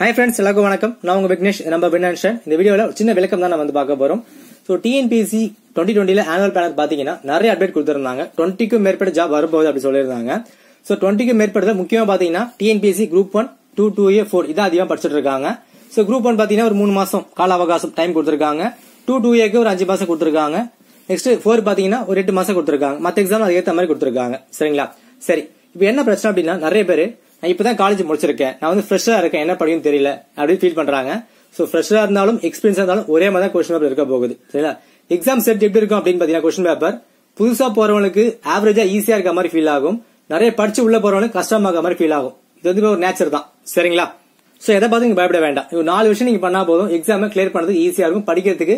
Hi friends எல்லாருக்கும் வணக்கம். நான் உங்க விக்னேஷ் நம்ம வினான்ஷன் இந்த வீடியோல சின்ன விளக்கம் தான் நம்ம வந்து பார்க்க போறோம். ஸோ டிஎன்பிஎஸ்சி டுவெண்ட்டி டுவெண்ட்டில ஆனுவல் பேனல் பாத்தீங்கன்னா நிறைய அப்டேட் கொடுத்துருந்தாங்க. டுவெண்ட்டிக்கும் மேற்பட்ட ஜாப் வரும்போது அப்படி சொல்லியிருந்தாங்க. ஸோ டுவெண்ட்டிக்கும் மேற்பட்ட முக்கியமா பாத்தீங்கன்னா TNPSC group one two two A four இதான் அதிகமாக படிச்சுட்டு இருக்காங்க. ஸோ குரூப் ஒன் பாத்தீங்கன்னா ஒரு மூணு மாசம் கால அவகாசம் டைம் கொடுத்துருக்காங்க. டூ டூ ஏக்கு ஒரு அஞ்சு மாசம் கொடுத்துருக்காங்க. நெக்ஸ்ட் ஃபோர் பாத்தீங்கன்னா ஒரு எட்டு மாசம் கொடுத்துருக்காங்க. மற்ற எக்ஸாம் அதுக்கேற்ற மாதிரி கொடுத்துருக்காங்க. சரிங்களா? சரி. இப்போ என்ன பிரச்சனை அப்படின்னா நிறைய பேர் நான் இப்பதான் காலேஜ் முடிச்சிருக்கேன். நான் வந்து ஃப்ரெஷ்ஷா இருக்கேன். என்ன படிக்கும் தெரியல. அப்படின்னு ஃபீல் பண்றாங்க. சோ ஃப்ரெஷ்ஷா இருந்தாலும் எக்ஸ்பீரியன்ஸா இருந்தாலும் ஒரே மாதிரி தான் கொஸ்டின் பேப்பர் இருக்க போகுது. சரிங்களா? எக்ஸாம் செட் எப்படி இருக்கும் அப்படின்னு பாத்தீங்கன்னா கொஸ்டின் பேப்பர் புதுசா போறவங்களுக்கு ஆவரேஜா ஈஸியா இருக்க மாதிரி ஃபீல் ஆகும். நிறைய படிச்சு உள்ள போறவங்களுக்கு கஷ்டமாக மாதிரி ஃபீல் ஆகும். இது வந்து ஒரு நேச்சர் தான். சரிங்களா? சோ எதை பார்த்து நீங்க பயப்பட வேண்டாம். ஒரு நாலு விஷயம் நீங்க பண்ணா போதும். எக்ஸாம் கிளியர் பண்ணுறது ஈஸியா இருக்கும். படிக்கிறதுக்கு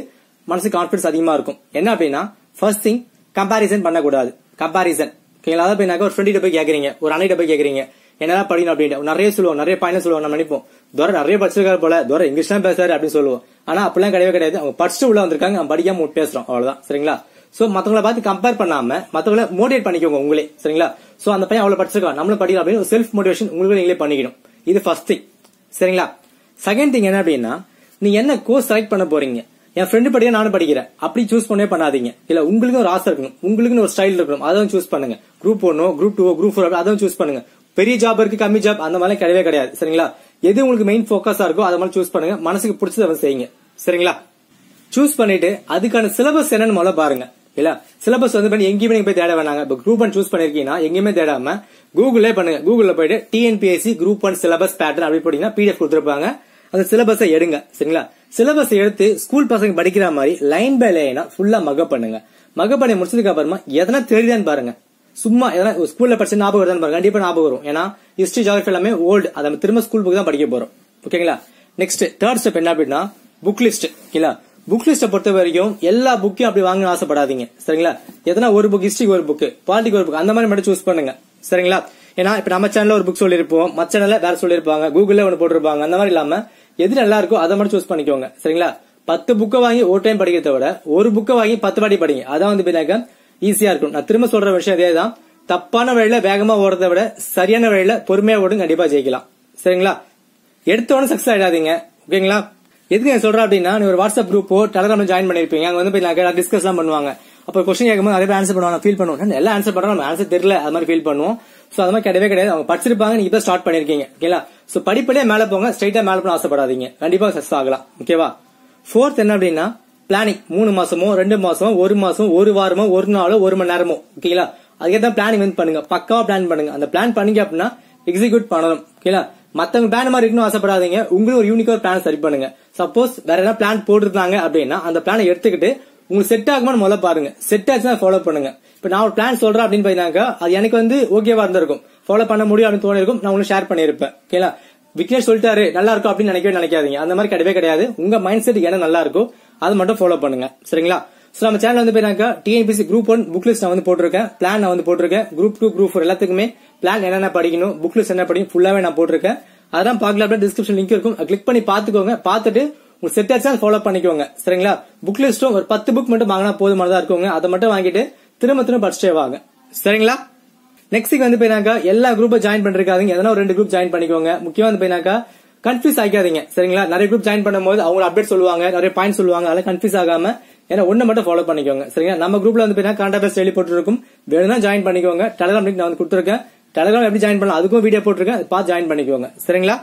மனசு கான்பிடன்ஸ் அதிகமா இருக்கும். என்ன அப்படின்னா ஃபர்ஸ்ட் திங் கம்பாரிசன் பண்ணக்கூடாது. கம்பாரிசன் ஓகேங்களா? அதாவது போய் ஒரு ஃப்ரெண்டிட்ட போய் கேட்குறீங்க ஒரு அண்ணிட்ட போய் கேட்குறீங்க என்னதான் படிக்கணும் அப்படின்ட்டு. நிறைய சொல்லுவோம் நிறைய பாயிண்ட் சொல்லுவோம் நம்ம நினைப்போம். துரை நிறைய படிச்சிருக்காரு போல துரை இங்கிலீஷ் தான் பேசுறாரு அப்படின்னு சொல்லுவோம். ஆனா அப்படிலாம் கிடையவே கிடையாது. அவங்க படிச்சுட்டு உள்ள வந்திருக்காங்க அவங்க படிக்காம பேசுறோம். அவ்வளவுதான். சரிங்களா? சோ மத்தவங்களை பார்த்து கம்பேர் பண்ணாம மத்தவங்களை மோட்டிவேட் பண்ணிக்கோங்க உங்களே. சரிங்களா? சோ அந்த பையன் அவ்வளவு படிச்சிருக்கான். நம்மளும் படிக்கலாம் அப்படின்னு செல்ஃப் மோட்டிவேஷன் உங்களுக்கு நீங்களே பண்ணிக்கணும். இது ஃபர்ஸ்ட் திங் சரிங்களா? செகண்ட் திங் என்ன அப்படின்னா நீ என்ன கோர்ஸ் செலக்ட் பண்ண போறீங்க? என் ஃப்ரெண்டு படிக்க நானும் படிக்கிறேன். அப்படி சூஸ் பண்ணவே பண்ணாதீங்க. இல்ல உங்களுக்கு ஒரு ஆசை இருக்கணும். உங்களுக்கு ஒரு ஸ்டைல் இருக்கணும். அதான் சூஸ் பண்ணுங்க. குரூப் ஒன்னோ குரூப் டூ குரூப் ஃபோர் அதான் சூஸ் பண்ணுங்க. பெரிய ஜாப் இருக்கு கம்மி ஜாப் அந்த மாதிரி கிடையவே கிடையாது. சரிங்களா? எது உங்களுக்கு மெயின் போக்கஸா இருக்கோ அதை மாதிரி சூஸ் பண்ணுங்க. மனசுக்கு பிடிச்சதை செய்யுங்க. சரிங்களா? சூஸ் பண்ணிட்டு அதுக்கான சிலபஸ் என்னன்னு முதல்ல பாருங்க. இல்ல சிலபஸ் வந்து எங்கேயுமே நீங்க போய் தேட வேணாங்க. இப்போ குரூப் ஒன் சூஸ் பண்ணிருக்கீங்கன்னா எங்கேயுமே தேடாம கூகுளே பண்ணுங்க. கூகுள்ல போயிட்டு TNPSC group one syllabus pattern அப்படி போட்டீங்கன்னா பிடிஎஃப் கொடுத்துருப்பாங்க. அந்த சிலபஸை எடுங்க. சரிங்களா? சிலபஸ் எடுத்து ஸ்கூல் பசங்க படிக்கிற மாதிரி லைன் பை லைனா ஃபுல்லா மக பண்ணுங்க. மக பண்ணி முடிச்சதுக்கு அப்புறமா எதனா தெரியுதான்னு பாருங்க. சும்மா எதனா ஸ்கூல்ல படிச்ச ஞாபகம் வருதான்னு பாருங்க. கண்டிப்பா ஞாபகம் வரும். ஏன்னா ஹிஸ்டரி ஜாகிரபி எல்லாமே ஓல்டு அதை திரும்ப ஸ்கூல் புக் தான் படிக்க போறோம். ஓகேங்களா நெக்ஸ்ட் தேர்ட் ஸ்டெப் என்ன அப்படின்னா புக் லிஸ்ட் ஓகேங்களா புக் லிஸ்ட பொறுத்த வரைக்கும் எல்லா புக்கையும் அப்படி வாங்க ஆசைப்படாதீங்க. சரிங்களா? எதனா ஒரு புக் ஹிஸ்டரிக்கு ஒரு புக் பாலிட்டிக் ஒரு புக் அந்த மாதிரி மட்டும் சூஸ் பண்ணுங்க. சரிங்களா? ஏன்னா இப்ப நம்ம சேனல்ல ஒரு புக் சொல்லிருப்போம் மற்ற சேனல்ல வேற சொல்லிருப்பாங்க கூகுள்ல ஒன்று போட்டிருப்பாங்க. அந்த மாதிரி இல்லாம எது நல்லா இருக்கோ அதை மட்டும் சூஸ் பண்ணிக்கோங்க. சரிங்களா? பத்து புக்கை வாங்கி ஒரு டைம் படிக்கிறத விட ஒரு புக்கை வாங்கி பத்து வாட்டி படிங்க. அதான் வந்து பின்னாக்க ஈஸியா இருக்கும் நான் திரும்ப சொல்ற விஷயம் இதே தான் தப்பான வழியில வேகமா ஓடுறத விட சரியான வழியில பொறுமையா ஓடும் கண்டிப்பா ஜெயிக்கலாம். சரிங்களா? எடுத்தோட சக்சஸ் ஆயிடாதீங்க. ஓகேங்களா? எதுக்கு நான் சொல்றேன் அப்படின்னா நீ ஒரு வாட்ஸ்அப் குரூப்போ டெலகிராம் ஜாயின் பண்ணிருப்பீங்க. அங்க வந்து போய் டிஸ்கஸ் எல்லாம் பண்ணுவாங்க. அப்ப கொஸ்டின் கேட்கும்போது நிறைய ஆன்சர் பண்ணுவாங்க. ஃபீல் பண்ணுவோம் எல்லாம் ஆன்சர் பண்றோம் நம்ம ஆன்சர் தெரியல. அது மாதிரி ஃபீல் பண்ணுவோம். சோ அது மாதிரி கிடையவே கிடையாது. அவங்க படிச்சிருப்பாங்க. நீங்க இப்ப ஸ்டார்ட் பண்ணிருக்கீங்க. ஓகேங்களா? சோ படிப்படியே மேல போங்க. ஸ்ட்ரைட்டா மேல போன ஆசைப்படாதீங்க. கண்டிப்பா சக்சஸ் ஆகலாம். ஓகேவா? ஃபோர்த் என்ன அப்படின்னா பிளானிங் மூணு மாசமோ ரெண்டு மாசமோ ஒரு மாசமோ ஒரு வாரமோ ஒரு நாளோ ஒரு மணி நேரமோ. ஓகேங்களா அதுக்கேற்ற பிளானிங் வந்து பண்ணுங்க. பக்காவா பிளான் பண்ணுங்க. அந்த பிளான் பண்ணீங்க அப்படின்னா எக்ஸிக்யூட் பண்ணணும். ஓகேங்களா மத்தவங்க பிளான் மாதிரி இருக்கணும் ஆசைப்படாதீங்க. உங்களுக்கு ஒரு யூனிக் ஒரு பிளான் சரி பண்ணுங்க. சப்போஸ் வேற ஏதாவது பிளான் போட்டிருந்தாங்க அப்படின்னா அந்த பிளானை எடுத்துக்கிட்டு உங்களுக்கு செட் ஆகுமான்னு முதல்ல பாருங்க. செட் ஆச்சுன்னா ஃபாலோ பண்ணுங்க. இப்ப நான் ஒரு பிளான் சொல்றேன் அப்படின்னு பாத்தீங்கன்னா அது எனக்கு வந்து ஓகேவா இருந்திருக்கும். ஃபாலோ பண்ண முடியும் அப்படின்னு தோணிருக்கும். நான் உங்களுக்கு ஷேர் பண்ணிருப்பேன் ஓகேங்களா விக்னேஷ் சொல்லிட்டாரு நல்லா இருக்கும் அப்படின்னு நினைக்கவே நினைக்காதீங்க. அந்த மாதிரி கிடையவே கிடையாது. உங்க மைண்ட் செட் என்ன நல்லா இருக்கும் அது மட்டும் ஃபாலோ பண்ணுங்க. சரிங்களா? சோ நம்ம சேனல் வந்து போயிருக்கா TNPSC group one book list நான் வந்து போட்டிருக்கேன். பிளான் நான் வந்து போட்டிருக்கேன். குரூப் டூ குரூப் ஃபோர் எல்லாத்துக்குமே பிளான் என்னென்ன படிக்கணும் புக் லிஸ்ட் என்ன படிக்கணும் ஃபுல்லாவே நான் போட்டிருக்கேன். அதெல்லாம் பார்க்கல அப்படியே டிஸ்கிரிப்ஷன் லிங்க் இருக்கும். கிளிக் பண்ணி பாத்துக்கோங்க பார்த்துட்டு உங்களுக்கு செட் ஆச்சா ஃபாலோ பண்ணிக்கோங்க. சரிங்களா? புக் லிஸ்ட்டும் ஒரு பத்து புக் மட்டும் வாங்கினா போதுமானதா இருக்குங்க. அதை மட்டும் வாங்கிட்டு திரும்ப திரும்ப படிச்சுட்டே வாங்க. சரிங்களா? நெக்ஸ்ட் வந்து போயினாக்கா எல்லா குரூப்பும் ஜாயின் பண்ணிருக்காதீங்க. எதனா ஒரு ரெண்டு குரூப் ஜாயின் பண்ணிக்கோங்க. முக்கியமா வந்து போயினாக்கா கன்ஃபியூஸ் ஆகாதீங்க சரிங்களா? நிறைய குரூப் ஜாயின் பண்ணும்போது அவங்க அப்டேட் சொல்லுவாங்க நிறைய பாயிண்ட் சொல்லுவாங்க அதெல்லாம் கன்ஃபியூஸ் ஆகாம ஏன்னா ஒண்ணு மட்டும் ஃபாலோ பண்ணிக்கோங்க. சரிங்களா? நம்ம குரூப்ல வந்து போயினா கரண்ட் அஃபேர்ஸ் டெய்லி போட்டுருக்கும். வேணும்னா ஜாயின் பண்ணிக்கோங்க. டெலகிராம் லிங்க் நான் வந்து கொடுத்துருக்கேன். டெலகிராம் எப்படி ஜாயின் பண்ணலாம்? அதுக்கும் வீடியோ போட்டிருக்கேன். பார்த்து ஜாயின் பண்ணிக்கோங்க. சரிங்களா?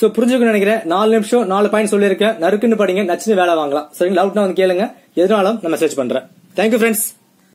சோ புரிஞ்சுக்கணும் நினைக்கிறேன். நாலு நிமிஷம் நாலு பாயிண்ட் சொல்லியிருக்கேன். நறுக்குன்னு படிங்க நச்சுன்னு வேலை வாங்கலாம். சரிங்களா? டவுட்னா வந்து கேளுங்க. எதனாலும் நான் மெசேஜ் பண்றேன். Thank you friends